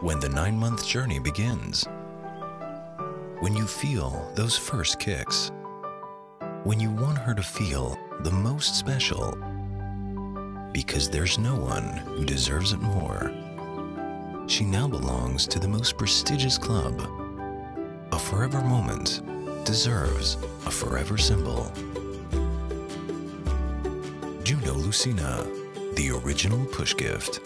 when the nine month journey begins. When you feel those first kicks. When you want her to feel the most special. Because there's no one who deserves it more. She now belongs to the most prestigious club. A forever moment deserves a forever symbol. Juno Lucina, the original push gift.